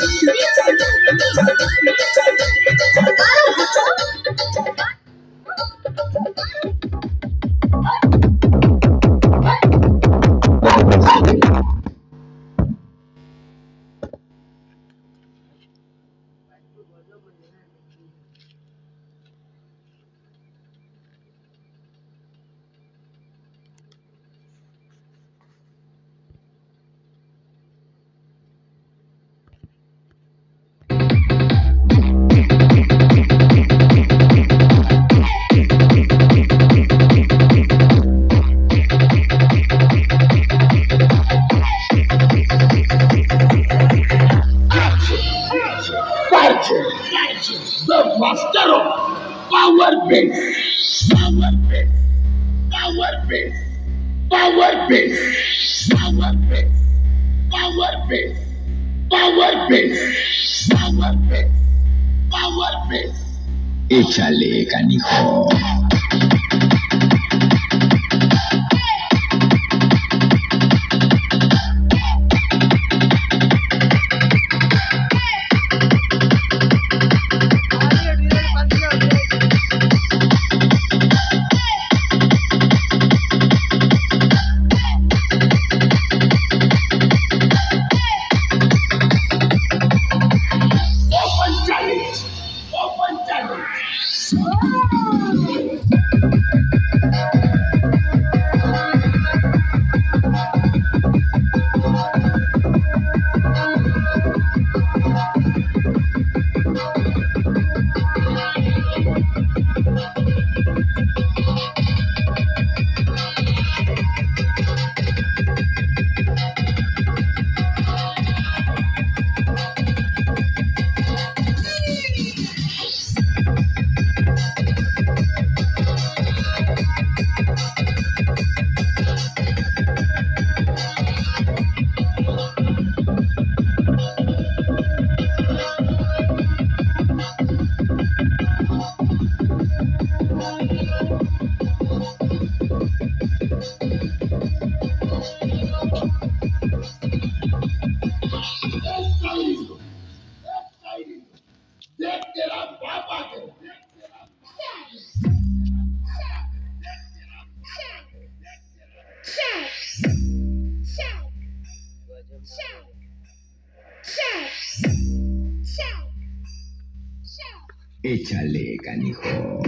Thank you. Power base, power base, power base, power base, power base, power base, power base, power base, power base. Échale, canijo. Échale, canijo.